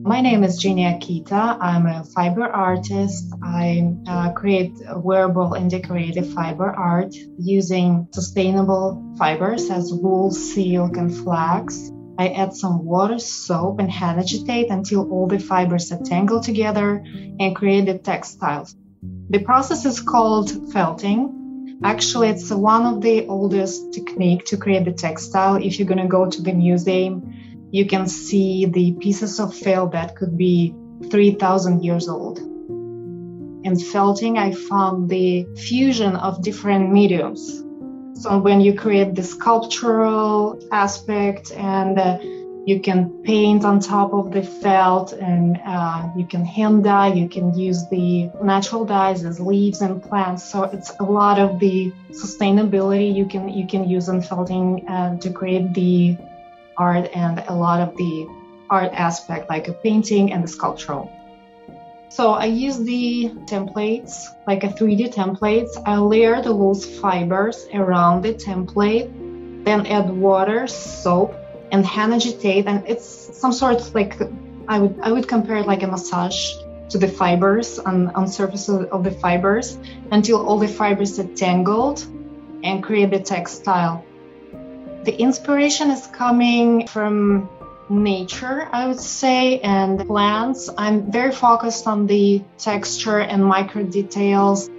My name is Jeanne Akita. I'm a fiber artist. I uh, create wearable and decorative fiber art using sustainable fibers as wool, silk, and flax. I add some water, soap, and hand agitate until all the fibers are tangled together and create the textiles. The process is called felting. Actually, it's one of the oldest technique to create the textile. If you're going to go to the museum, you can see the pieces of felt that could be 3,000 years old. In felting, I found the fusion of different mediums. So when you create the sculptural aspect and uh, you can paint on top of the felt and uh, you can hand dye you can use the natural dyes as leaves and plants so it's a lot of the sustainability you can you can use in felting uh, to create the art and a lot of the art aspect like a painting and the sculptural so I use the templates, like a 3D templates. I layer the loose fibers around the template, then add water, soap, and hand agitate. And it's some sort of like I would I would compare it like a massage to the fibers on, on surfaces of the fibers until all the fibers are tangled and create the textile. The inspiration is coming from nature, I would say, and plants. I'm very focused on the texture and micro details.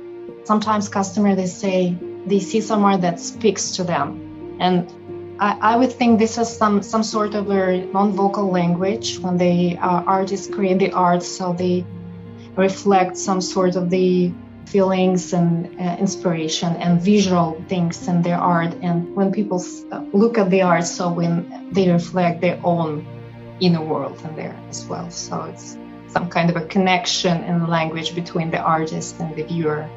Sometimes customers they say they see somewhere that speaks to them. And I, I would think this is some, some sort of a non-vocal language when the uh, artists create the art, so they reflect some sort of the feelings and uh, inspiration and visual things in their art. And when people look at the art, so when they reflect their own inner world in there as well. So it's some kind of a connection in the language between the artist and the viewer.